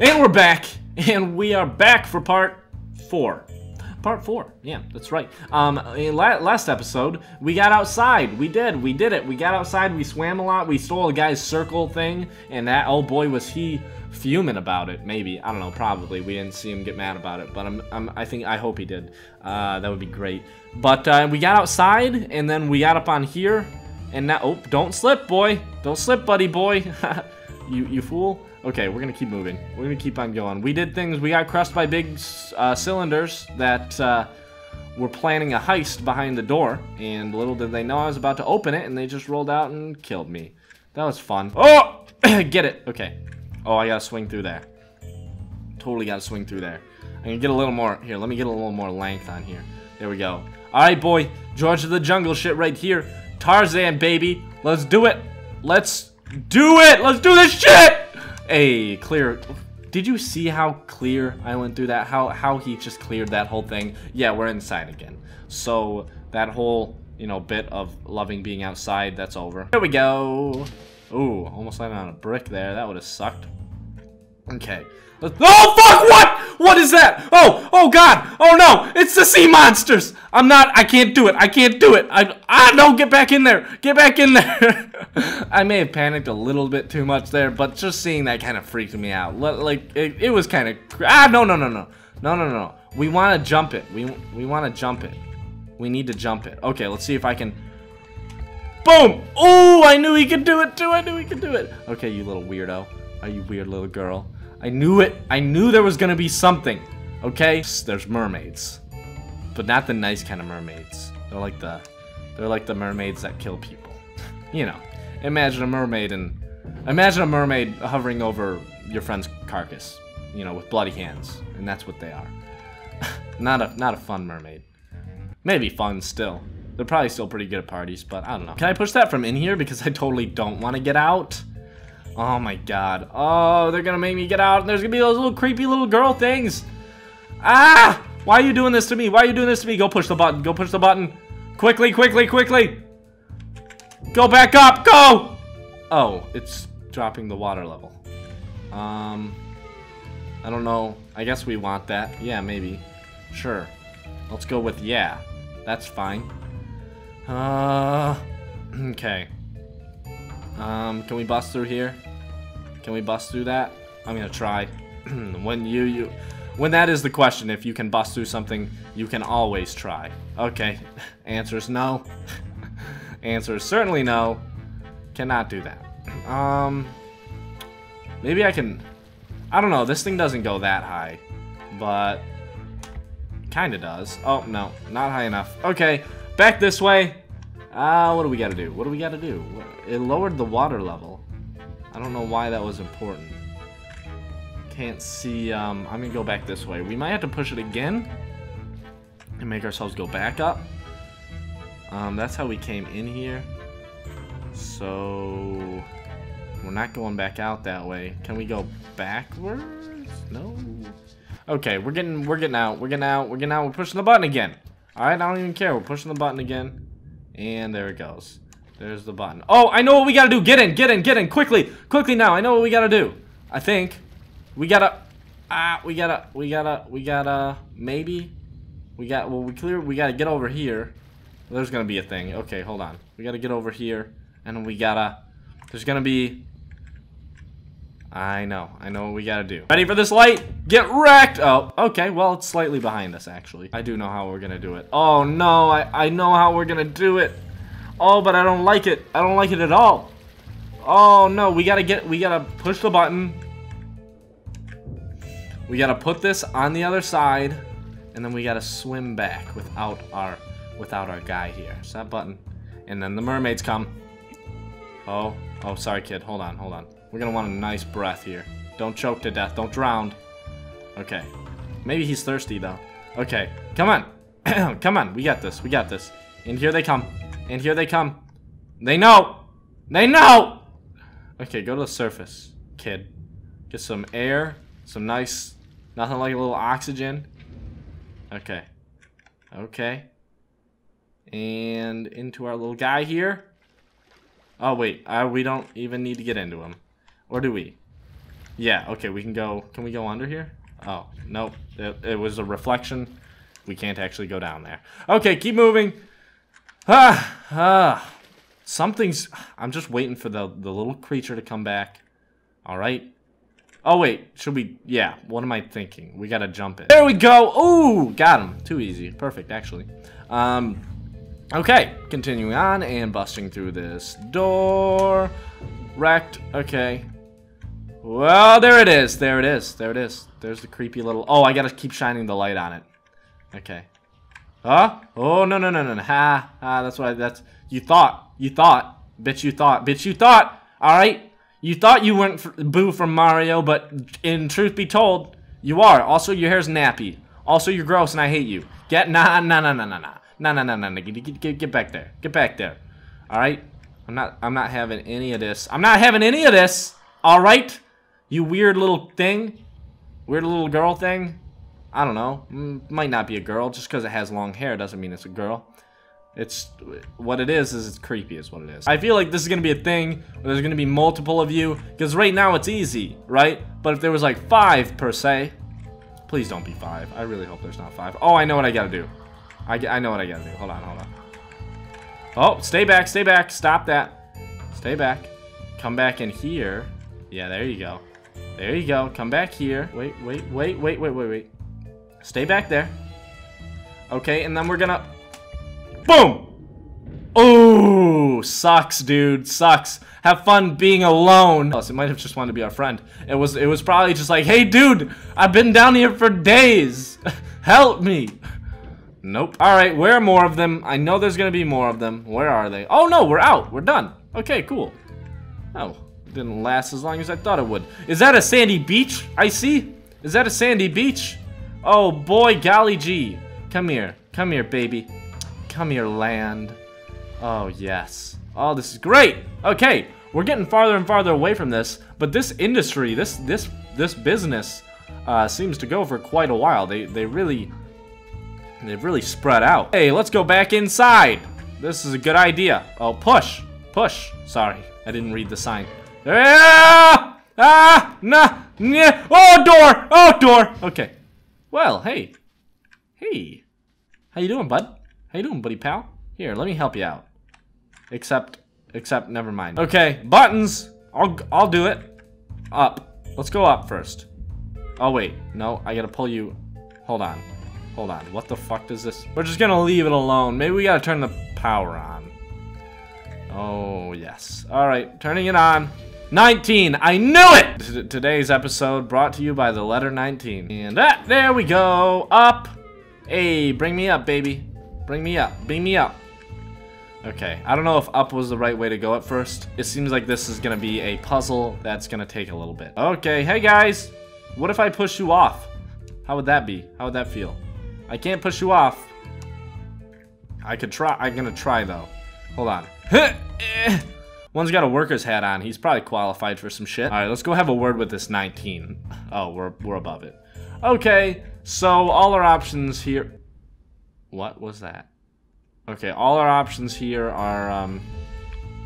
And we're back, and we are back for part four. Part four, yeah, that's right. Um, in la last episode, we got outside. We did, we did it. We got outside, we swam a lot, we stole a guy's circle thing, and that, oh boy, was he fuming about it. Maybe, I don't know, probably. We didn't see him get mad about it, but I'm, I'm I think, I hope he did. Uh, that would be great. But uh, we got outside, and then we got up on here, and now, oh, don't slip, boy. Don't slip, buddy boy. you, you fool. Okay, we're gonna keep moving. We're gonna keep on going. We did things, we got crushed by big uh, cylinders that uh, were planning a heist behind the door, and little did they know I was about to open it, and they just rolled out and killed me. That was fun. Oh! get it! Okay. Oh, I gotta swing through there. Totally gotta swing through there. I'm gonna get a little more, here, let me get a little more length on here. There we go. Alright, boy. George of the Jungle shit right here. Tarzan, baby. Let's do it. Let's do it! Let's do this shit! Hey, clear. Did you see how clear I went through that? How how he just cleared that whole thing? Yeah, we're inside again. So that whole, you know, bit of loving being outside, that's over. Here we go. Ooh, almost landed on a brick there. That would have sucked. Okay. Oh, fuck! What? What is that? Oh, oh god! Oh no! It's the sea monsters! I'm not, I can't do it. I can't do it. I, ah, no, get back in there. Get back in there. I may have panicked a little bit too much there, but just seeing that kind of freaked me out. Like, it, it was kind of, ah, no, no, no, no. No, no, no. We want to jump it. We, we want to jump it. We need to jump it. Okay, let's see if I can, boom! Oh, I knew he could do it too. I knew he could do it. Okay, you little weirdo. Are you weird little girl? I knew it. I knew there was gonna be something. Okay? There's mermaids. But not the nice kind of mermaids. They're like the they're like the mermaids that kill people. you know. Imagine a mermaid and imagine a mermaid hovering over your friend's carcass, you know, with bloody hands. And that's what they are. not a not a fun mermaid. Maybe fun still. They're probably still pretty good at parties, but I don't know. Can I push that from in here? Because I totally don't want to get out. Oh my god. Oh, they're gonna make me get out. And there's gonna be those little creepy little girl things. Ah! Why are you doing this to me? Why are you doing this to me? Go push the button. Go push the button. Quickly, quickly, quickly. Go back up. Go! Oh, it's dropping the water level. Um, I don't know. I guess we want that. Yeah, maybe. Sure. Let's go with yeah. That's fine. Uh, okay. Um, can we bust through here? Can we bust through that? I'm gonna try. when you, you, when that is the question, if you can bust through something, you can always try. Okay, answer is no. answer is certainly no. Cannot do that. Um, maybe I can, I don't know, this thing doesn't go that high, but kinda does. Oh, no, not high enough. Okay, back this way. Ah, uh, what do we gotta do? What do we gotta do? It lowered the water level. I don't know why that was important. Can't see, um, I'm gonna go back this way. We might have to push it again and make ourselves go back up. Um, that's how we came in here. So, we're not going back out that way. Can we go backwards? No. Okay, we're getting, we're getting out, we're getting out, we're getting out, we're pushing the button again. Alright, I don't even care, we're pushing the button again. And there it goes. There's the button. Oh, I know what we gotta do. Get in, get in, get in. Quickly, quickly now. I know what we gotta do. I think. We gotta, ah, we gotta, we gotta, we gotta, maybe. We got, well, we clear, we gotta get over here. There's gonna be a thing. Okay, hold on. We gotta get over here. And we gotta, there's gonna be, I know. I know what we gotta do. Ready for this light? Get wrecked! Oh, okay. Well, it's slightly behind us, actually. I do know how we're gonna do it. Oh, no. I, I know how we're gonna do it. Oh, but I don't like it. I don't like it at all. Oh, no. We gotta get... We gotta push the button. We gotta put this on the other side. And then we gotta swim back without our... Without our guy here. So that button. And then the mermaids come. Oh. Oh, sorry, kid. Hold on. Hold on. We're gonna want a nice breath here. Don't choke to death. Don't drown. Okay. Maybe he's thirsty, though. Okay. Come on. come on. We got this. We got this. And here they come. And here they come. They know. They know. Okay, go to the surface, kid. Get some air. Some nice, nothing like a little oxygen. Okay. Okay. And into our little guy here. Oh, wait. Uh, we don't even need to get into him. Or do we? Yeah, okay, we can go. Can we go under here? Oh, nope. It, it was a reflection. We can't actually go down there. Okay, keep moving. Ah, ah. Something's... I'm just waiting for the, the little creature to come back. All right. Oh, wait. Should we... Yeah. What am I thinking? We gotta jump it. There we go. Ooh, got him. Too easy. Perfect, actually. Um... Okay, continuing on and busting through this door. Wrecked. Okay. Well, there it is. There it is. There it is. There's the creepy little... Oh, I gotta keep shining the light on it. Okay. Huh? Oh, no, no, no, no. Ha. Ha, that's what I... That's... You thought. You thought. Bitch, you thought. Bitch, you thought. Alright? You thought you weren't Boo from Mario, but in truth be told, you are. Also, your hair's nappy. Also, you're gross and I hate you. Get... Nah, nah, nah, nah, nah, nah. Nah, nah, nah, nah, nah. Get, get, get, back there. Get back there. Alright? I'm not... I'm not having any of this. I'm not having any of this! Alright? You weird little thing? Weird little girl thing? I don't know. Mm, might not be a girl. Just because it has long hair doesn't mean it's a girl. It's what it is is it's creepy is what it is. I feel like this is gonna be a thing where there's gonna be multiple of you because right now it's easy, right? But if there was like five per se, please don't be five. I really hope there's not five. Oh, I know what I gotta do. I, I know what I gotta do. Hold on, hold on. Oh, stay back, stay back. Stop that. Stay back. Come back in here. Yeah, there you go. There you go. Come back here. Wait, wait, wait, wait, wait, wait, wait. Stay back there. Okay, and then we're gonna... Boom! Oh, sucks, dude. Sucks. Have fun being alone. Oh, Plus, it might have just wanted to be our friend. It was it was probably just like, hey, dude, I've been down here for days. Help me. Nope. All right, where are more of them? I know there's going to be more of them. Where are they? Oh, no, we're out. We're done. Okay, cool. Oh, didn't last as long as I thought it would. Is that a sandy beach I see? Is that a sandy beach? Oh boy, golly gee. Come here. Come here, baby. Come here, land. Oh, yes. Oh, this is great. Okay, we're getting farther and farther away from this, but this industry, this this this business uh, seems to go for quite a while. They they really they've really spread out. Hey, let's go back inside. This is a good idea. Oh, push, push. Sorry, I didn't read the sign. Ah! Ah! Nah! Nah! Oh, door! Oh, door! Okay. Well, hey. Hey. How you doing, bud? How you doing, buddy pal? Here, let me help you out. Except, except, never mind. Okay, buttons. I'll, I'll do it. Up. Let's go up first. Oh, wait. No, I gotta pull you. Hold on. Hold on. What the fuck does this? We're just gonna leave it alone. Maybe we gotta turn the power on. Oh, yes. All right, turning it on. 19. I knew it! T today's episode brought to you by the letter 19. And that, ah, there we go. Up. Hey, bring me up, baby. Bring me up. Bring me up. Okay, I don't know if up was the right way to go at first. It seems like this is gonna be a puzzle that's gonna take a little bit. Okay, hey guys! What if I push you off? How would that be? How would that feel? I can't push you off. I could try. I'm gonna try though. Hold on. One's got a worker's hat on. He's probably qualified for some shit. All right, let's go have a word with this 19. Oh, we're, we're above it. Okay, so all our options here... What was that? Okay, all our options here are um,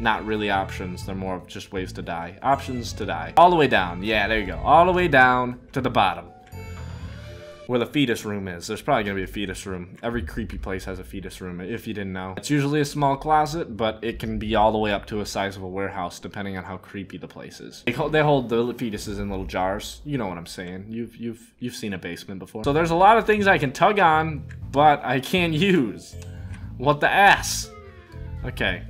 not really options. They're more of just ways to die. Options to die. All the way down. Yeah, there you go. All the way down to the bottom where the fetus room is. There's probably gonna be a fetus room. Every creepy place has a fetus room, if you didn't know. It's usually a small closet, but it can be all the way up to a size of a warehouse, depending on how creepy the place is. They hold, they hold the fetuses in little jars. You know what I'm saying. You've, you've, you've seen a basement before. So there's a lot of things I can tug on, but I can't use. What the ass? Okay.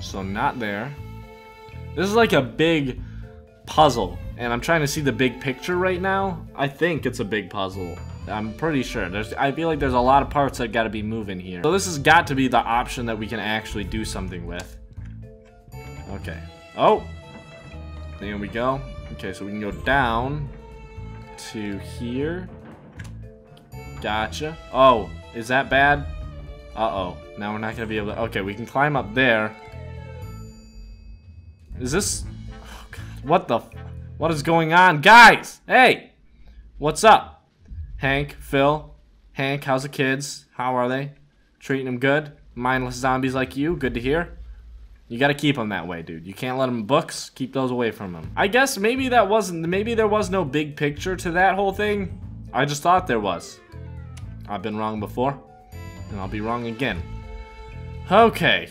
So not there. This is like a big puzzle and I'm trying to see the big picture right now. I think it's a big puzzle. I'm pretty sure. There's, I feel like there's a lot of parts that gotta be moving here. So this has got to be the option that we can actually do something with. Okay. Oh! There we go. Okay, so we can go down to here. Gotcha. Oh, is that bad? Uh-oh. Now we're not gonna be able to... Okay, we can climb up there. Is this... Oh. What the... What is going on? Guys! Hey! What's up? Hank, Phil, Hank, how's the kids? How are they? Treating them good? Mindless zombies like you? Good to hear. You gotta keep them that way, dude. You can't let them books. Keep those away from them. I guess maybe that wasn't, maybe there was no big picture to that whole thing. I just thought there was. I've been wrong before, and I'll be wrong again. Okay.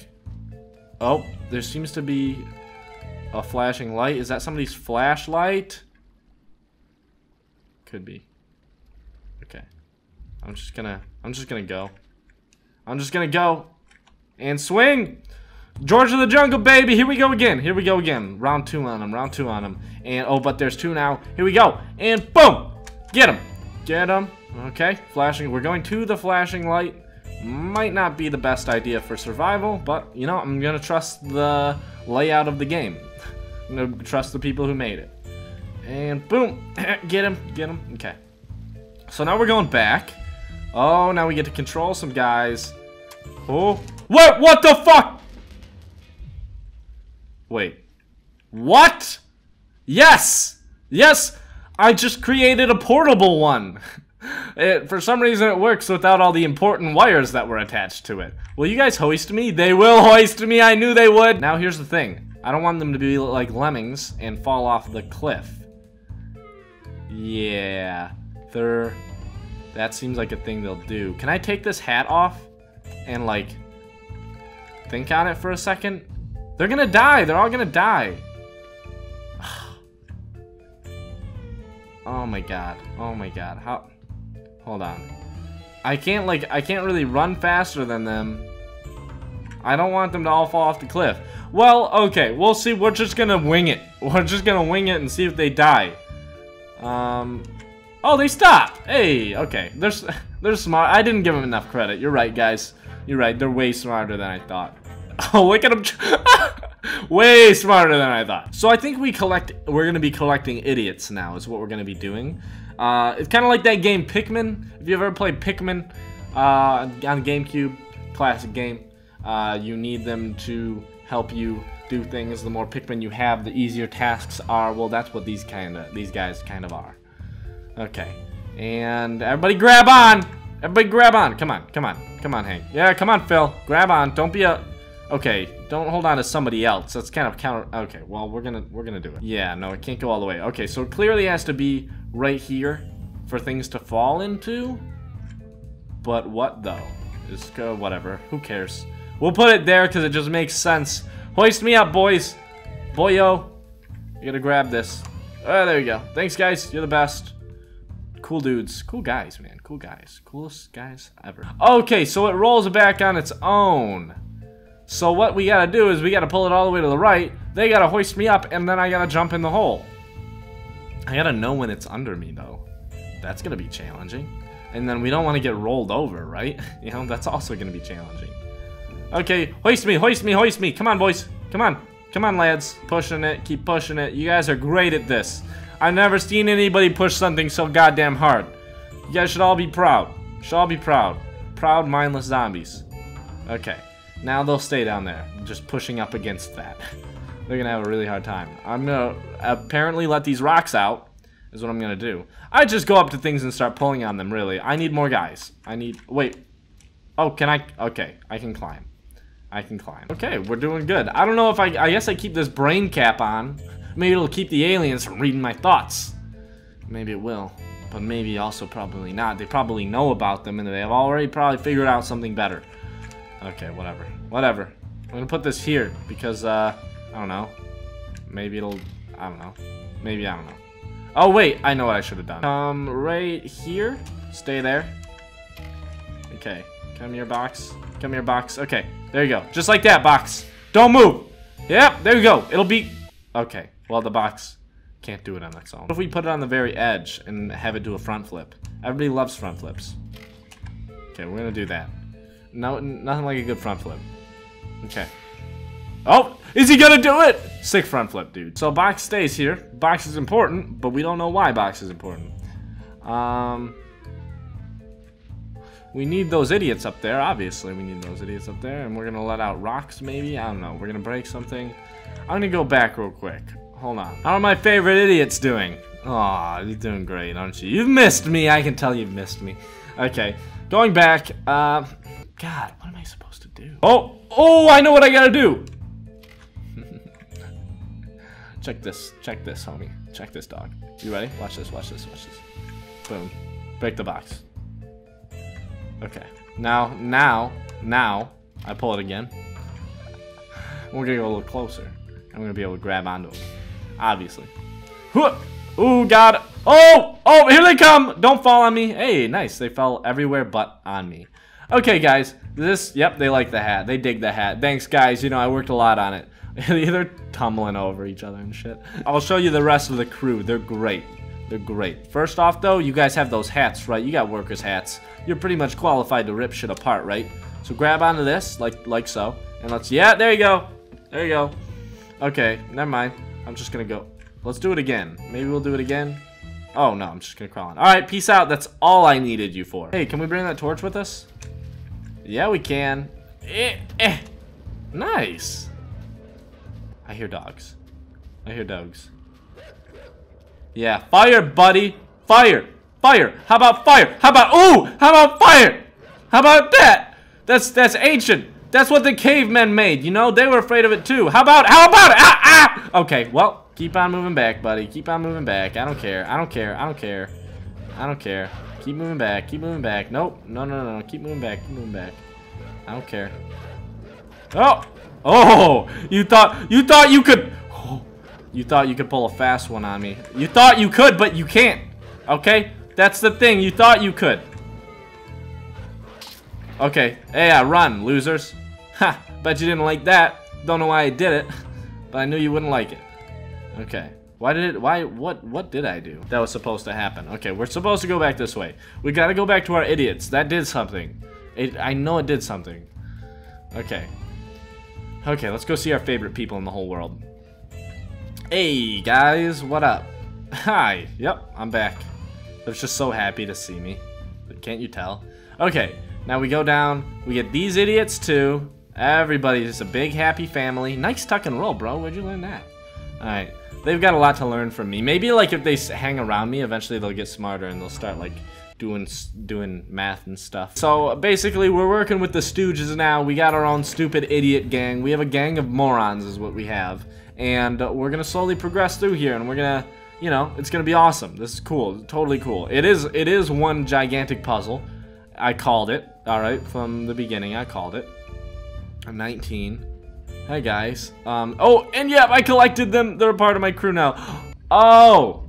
Oh, there seems to be a flashing light. Is that somebody's flashlight? Could be. Okay. I'm just gonna, I'm just gonna go. I'm just gonna go. And swing! George of the Jungle, baby! Here we go again. Here we go again. Round two on him. Round two on him. And, oh, but there's two now. Here we go. And boom! Get him. Get him. Okay. Flashing. We're going to the flashing light. Might not be the best idea for survival, but, you know, I'm gonna trust the layout of the game. I'm gonna trust the people who made it. And boom! get him. Get him. Okay. So now we're going back. Oh, now we get to control some guys. Oh. What? What the fuck? Wait. What? Yes! Yes! I just created a portable one. It, for some reason it works without all the important wires that were attached to it. Will you guys hoist me? They will hoist me, I knew they would! Now here's the thing. I don't want them to be like lemmings and fall off the cliff. Yeah. They're... That seems like a thing they'll do. Can I take this hat off? And like... Think on it for a second? They're gonna die. They're all gonna die. oh my god. Oh my god. How... Hold on. I can't, like, I can't really run faster than them. I don't want them to all fall off the cliff. Well, okay. We'll see. We're just gonna wing it. We're just gonna wing it and see if they die. Um... Oh, they stopped! Hey, okay. They're, they're smart. I didn't give them enough credit. You're right, guys. You're right. They're way smarter than I thought. Oh, look at them. Way smarter than I thought. So I think we collect, we're to be collecting idiots now is what we're to be doing. Uh, it's kind of like that game Pikmin. If you've ever played Pikmin uh, on GameCube, classic game, uh, you need them to help you do things. The more Pikmin you have, the easier tasks are. Well, that's what these kind of these guys kind of are. Okay, and everybody grab on. Everybody grab on. Come on, come on, come on, Hank. Yeah, come on, Phil. Grab on. Don't be a Okay, don't hold on to somebody else. That's kind of counter. Okay, well we're gonna we're gonna do it. Yeah, no, it can't go all the way. Okay, so it clearly has to be right here for things to fall into. But what though? Just go whatever. Who cares? We'll put it there because it just makes sense. Hoist me up, boys. Boyo, you gotta grab this. Oh, there you go. Thanks, guys. You're the best. Cool dudes. Cool guys, man. Cool guys. Coolest guys ever. Okay, so it rolls back on its own. So what we gotta do is we gotta pull it all the way to the right, they gotta hoist me up, and then I gotta jump in the hole. I gotta know when it's under me, though. That's gonna be challenging. And then we don't want to get rolled over, right? You know, that's also gonna be challenging. Okay, hoist me, hoist me, hoist me. Come on, boys. Come on. Come on, lads. Pushing it, keep pushing it. You guys are great at this. I've never seen anybody push something so goddamn hard. You guys should all be proud. Should all be proud. Proud, mindless zombies. Okay. Now they'll stay down there, just pushing up against that. They're gonna have a really hard time. I'm gonna apparently let these rocks out, is what I'm gonna do. I just go up to things and start pulling on them, really. I need more guys. I need, wait. Oh, can I, okay, I can climb. I can climb. Okay, we're doing good. I don't know if I, I guess I keep this brain cap on. Maybe it'll keep the aliens from reading my thoughts. Maybe it will. But maybe also probably not. They probably know about them and they have already probably figured out something better. Okay, whatever. Whatever. I'm gonna put this here because, uh, I don't know. Maybe it'll, I don't know. Maybe, I don't know. Oh, wait, I know what I should have done. Um, right here. Stay there. Okay, come here, box. Come here, box. Okay, there you go. Just like that, box. Don't move. Yep, there you go. It'll be... Okay, well, the box can't do it on its own. What if we put it on the very edge and have it do a front flip? Everybody loves front flips. Okay, we're gonna do that. No, nothing like a good front flip. Okay. Oh, is he gonna do it? Sick front flip, dude. So box stays here. Box is important, but we don't know why box is important. Um, we need those idiots up there. Obviously, we need those idiots up there, and we're gonna let out rocks. Maybe I don't know. We're gonna break something. I'm gonna go back real quick. Hold on. How are my favorite idiots doing? Aw, you're doing great, aren't you? You've missed me. I can tell you've missed me. Okay, going back. Uh, God, what am I supposed to do? Oh, oh, I know what I gotta do. check this. Check this, homie. Check this, dog. You ready? Watch this. Watch this. Watch this. Boom. Break the box. Okay. Now, now, now, I pull it again. We're gonna go a little closer. I'm gonna be able to grab onto him. Obviously. Ooh, God. Oh, oh, here they come. Don't fall on me. Hey, nice. They fell everywhere but on me. Okay, guys. This, yep, they like the hat. They dig the hat. Thanks, guys. You know, I worked a lot on it. They're tumbling over each other and shit. I'll show you the rest of the crew. They're great. They're great. First off, though, you guys have those hats, right? You got workers' hats. You're pretty much qualified to rip shit apart, right? So grab onto this, like like so. And let's, yeah, there you go. There you go. Okay, never mind. I'm just gonna go. Let's do it again. Maybe we'll do it again. Oh, no, I'm just gonna crawl on. Alright, peace out. That's all I needed you for. Hey, can we bring that torch with us? Yeah, we can. Eh, eh. Nice. I hear dogs. I hear dogs. Yeah, fire, buddy. Fire. Fire. How about fire? How about, ooh, how about fire? How about that? That's, that's ancient. That's what the cavemen made, you know? They were afraid of it too. How about, how about it? Ah, ah! Okay, well, keep on moving back, buddy. Keep on moving back. I don't care. I don't care. I don't care. I don't care. Keep moving back. Keep moving back. Nope. No, no, no. Keep moving back. Keep moving back. I don't care. Oh! Oh! You thought, you thought you could, oh, you thought you could pull a fast one on me. You thought you could, but you can't. Okay? That's the thing. You thought you could. Okay. Yeah, run, losers. Ha! Bet you didn't like that. Don't know why I did it, but I knew you wouldn't like it. Okay. Why did it, why, what, what did I do? That was supposed to happen. Okay, we're supposed to go back this way. We gotta go back to our idiots. That did something. It, I know it did something. Okay. Okay, let's go see our favorite people in the whole world. Hey, guys, what up? Hi, yep, I'm back. They're just so happy to see me. Can't you tell? Okay, now we go down. We get these idiots, too. Everybody's just a big, happy family. Nice tuck and roll, bro. Where'd you learn that? Alright. They've got a lot to learn from me. Maybe, like, if they hang around me, eventually they'll get smarter and they'll start, like, doing doing math and stuff. So basically, we're working with the Stooges now. We got our own stupid idiot gang. We have a gang of morons is what we have. And uh, we're gonna slowly progress through here, and we're gonna, you know, it's gonna be awesome. This is cool, totally cool. It is, it is one gigantic puzzle. I called it, all right, from the beginning. I called it. I'm 19. Hi guys. Um. Oh, and yeah, I collected them. They're a part of my crew now. Oh.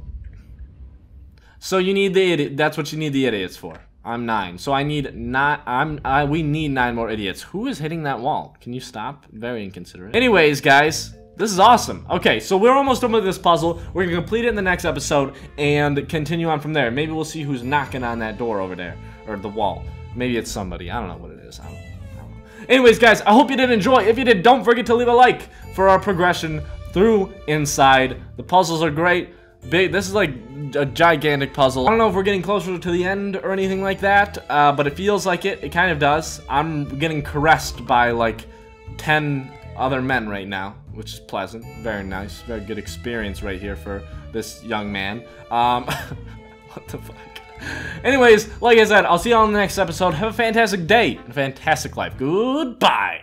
So you need the idiot. That's what you need the idiots for. I'm nine. So I need not. I'm. I. We need nine more idiots. Who is hitting that wall? Can you stop? Very inconsiderate. Anyways, guys. This is awesome. Okay, so we're almost done with this puzzle. We're gonna complete it in the next episode and continue on from there. Maybe we'll see who's knocking on that door over there or the wall. Maybe it's somebody. I don't know what it is. Anyways, guys, I hope you did enjoy. If you did, don't forget to leave a like for our progression through Inside. The puzzles are great big. This is like a gigantic puzzle. I don't know if we're getting closer to the end or anything like that, uh, but it feels like it. It kind of does. I'm getting caressed by like 10 other men right now, which is pleasant. Very nice. Very good experience right here for this young man. Um, what the fuck? Anyways, like I said, I'll see you all in the next episode. Have a fantastic day and a fantastic life. Goodbye.